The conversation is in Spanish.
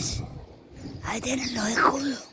señores. Ahí tienen los escudos.